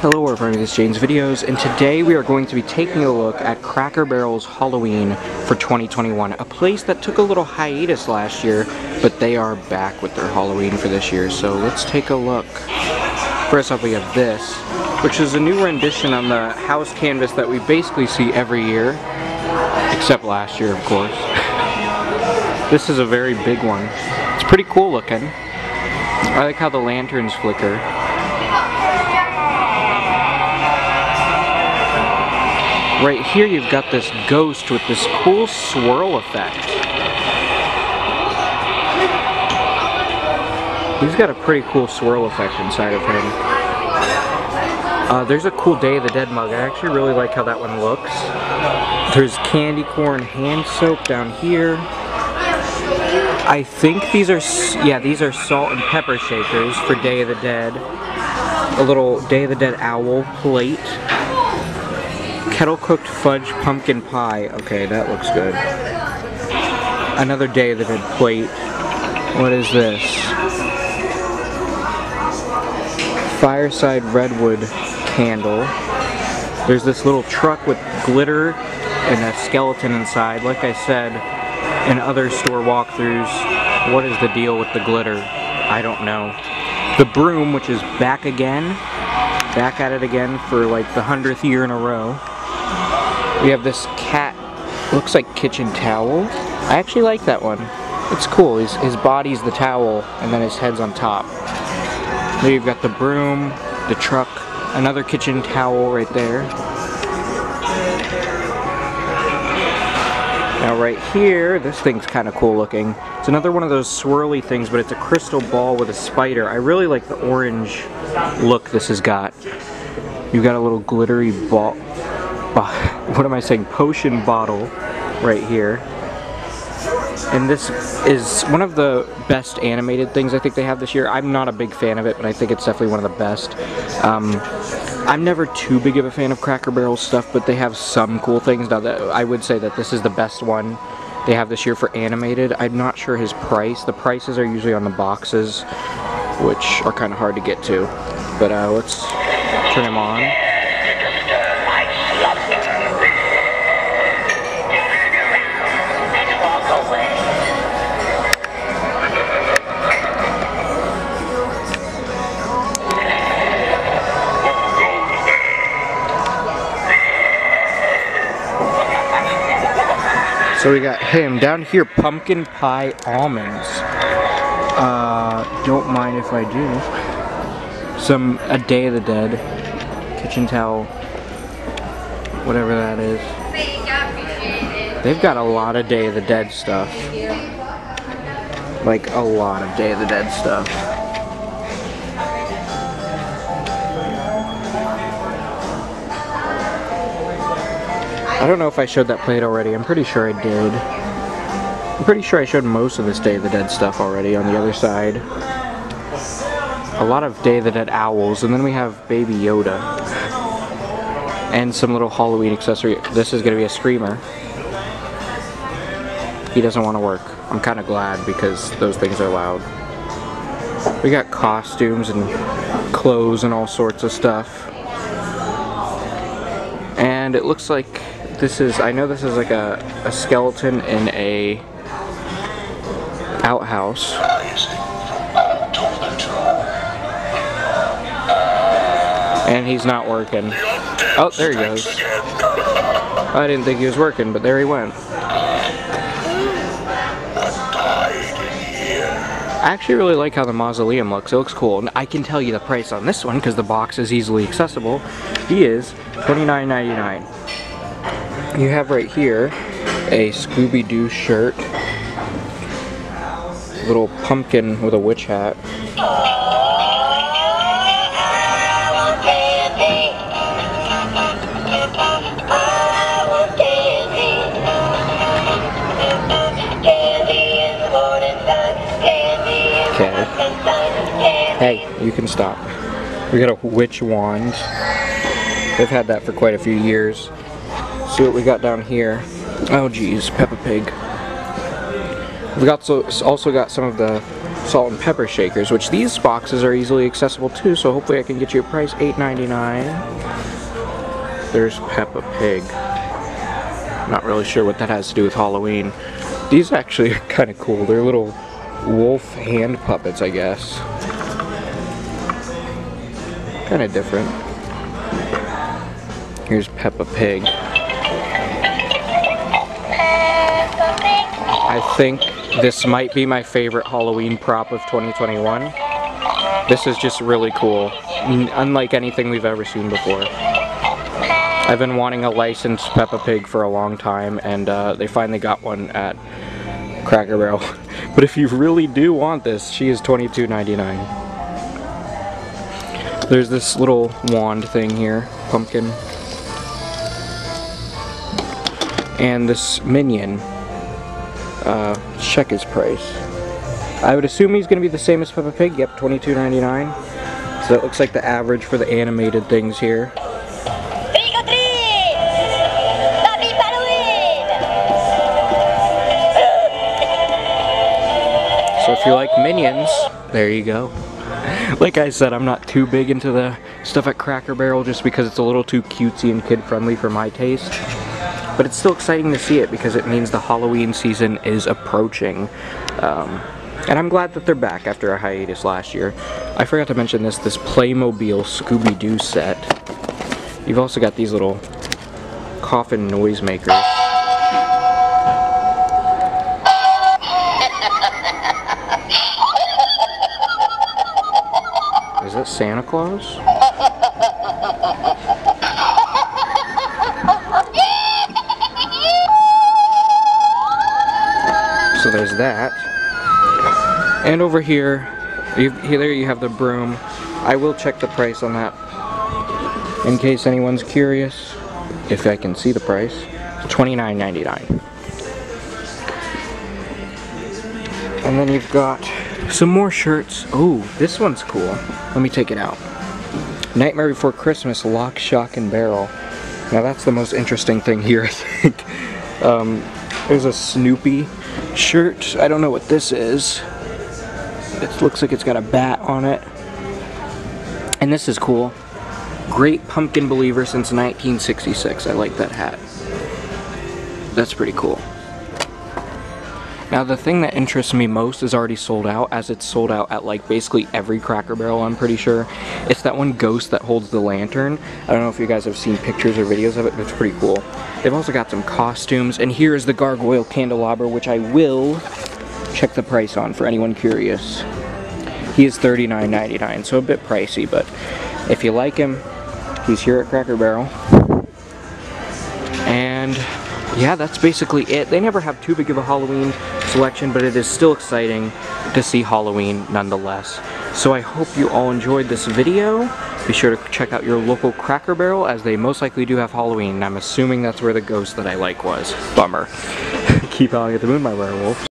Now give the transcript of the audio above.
Hello, from this Jaden's Videos, and today we are going to be taking a look at Cracker Barrel's Halloween for 2021. A place that took a little hiatus last year, but they are back with their Halloween for this year, so let's take a look. First up we have this, which is a new rendition on the house canvas that we basically see every year, except last year of course. this is a very big one. It's pretty cool looking. I like how the lanterns flicker. Right here you've got this ghost with this cool swirl effect. He's got a pretty cool swirl effect inside of him. Uh, there's a cool Day of the Dead mug. I actually really like how that one looks. There's candy corn hand soap down here. I think these are, yeah, these are salt and pepper shakers for Day of the Dead. A little Day of the Dead owl plate kettle cooked fudge pumpkin pie. Okay, that looks good. Another day of the dead plate. What is this? Fireside redwood candle. There's this little truck with glitter and a skeleton inside. Like I said in other store walkthroughs, what is the deal with the glitter? I don't know. The broom, which is back again. Back at it again for like the hundredth year in a row. We have this cat, looks like kitchen towel. I actually like that one. It's cool. His, his body's the towel and then his head's on top. There you've got the broom, the truck, another kitchen towel right there. Now right here, this thing's kind of cool looking. It's another one of those swirly things, but it's a crystal ball with a spider. I really like the orange look this has got. You've got a little glittery ball, what am I saying, potion bottle right here. And this is one of the best animated things I think they have this year. I'm not a big fan of it, but I think it's definitely one of the best. Um, I'm never too big of a fan of Cracker Barrel stuff, but they have some cool things. Now, that I would say that this is the best one they have this year for animated. I'm not sure his price. The prices are usually on the boxes, which are kind of hard to get to. But uh, let's turn him on. So we got him. Down here, pumpkin pie almonds. Uh, don't mind if I do. Some, a Day of the Dead. Kitchen towel. Whatever that is. They've got a lot of Day of the Dead stuff. Like, a lot of Day of the Dead stuff. I don't know if I showed that plate already. I'm pretty sure I did. I'm pretty sure I showed most of this Day of the Dead stuff already on the other side. A lot of Day of the Dead owls, and then we have Baby Yoda. And some little Halloween accessory. This is going to be a screamer. He doesn't want to work. I'm kind of glad because those things are loud. We got costumes and clothes and all sorts of stuff. And it looks like this is, I know this is like a, a skeleton in a outhouse. And he's not working. Oh, there he goes. I didn't think he was working, but there he went. I actually really like how the mausoleum looks. It looks cool. And I can tell you the price on this one because the box is easily accessible. He is $29.99. You have right here a Scooby-Doo shirt. Little pumpkin with a witch hat. Okay. Hey, you can stop. We got a witch wand. They've had that for quite a few years see what we got down here. Oh geez, Peppa Pig. We've got so, also got some of the salt and pepper shakers, which these boxes are easily accessible too, so hopefully I can get you a price $8.99. There's Peppa Pig. Not really sure what that has to do with Halloween. These actually are kind of cool. They're little wolf hand puppets, I guess. Kind of different. Here's Peppa Pig. I think this might be my favorite Halloween prop of 2021. This is just really cool, unlike anything we've ever seen before. I've been wanting a licensed Peppa Pig for a long time, and uh, they finally got one at Cracker Barrel. but if you really do want this, she is $22.99. There's this little wand thing here, pumpkin. And this minion uh, check his price. I would assume he's going to be the same as Peppa Pig. Yep, $22.99. So it looks like the average for the animated things here. So if you like Minions, there you go. Like I said, I'm not too big into the stuff at Cracker Barrel just because it's a little too cutesy and kid-friendly for my taste. But it's still exciting to see it because it means the Halloween season is approaching. Um, and I'm glad that they're back after a hiatus last year. I forgot to mention this, this Playmobil Scooby-Doo set. You've also got these little coffin noisemakers. Is that Santa Claus? That. And over here, you, there you have the broom. I will check the price on that in case anyone's curious, if I can see the price. $29.99. And then you've got some more shirts. Oh, this one's cool. Let me take it out. Nightmare Before Christmas, Lock, Shock, and Barrel. Now that's the most interesting thing here, I think. Um, there's a Snoopy shirt. I don't know what this is. It looks like it's got a bat on it. And this is cool. Great Pumpkin Believer since 1966. I like that hat. That's pretty cool. Now the thing that interests me most is already sold out, as it's sold out at like basically every Cracker Barrel, I'm pretty sure. It's that one ghost that holds the lantern. I don't know if you guys have seen pictures or videos of it, but it's pretty cool. They've also got some costumes, and here is the Gargoyle Candelabra, which I will check the price on for anyone curious. He is $39.99, so a bit pricey, but if you like him, he's here at Cracker Barrel. And yeah, that's basically it. They never have too big of a Halloween selection, but it is still exciting to see Halloween nonetheless. So I hope you all enjoyed this video. Be sure to check out your local Cracker Barrel, as they most likely do have Halloween, I'm assuming that's where the ghost that I like was. Bummer. Keep howling at the moon, my werewolf.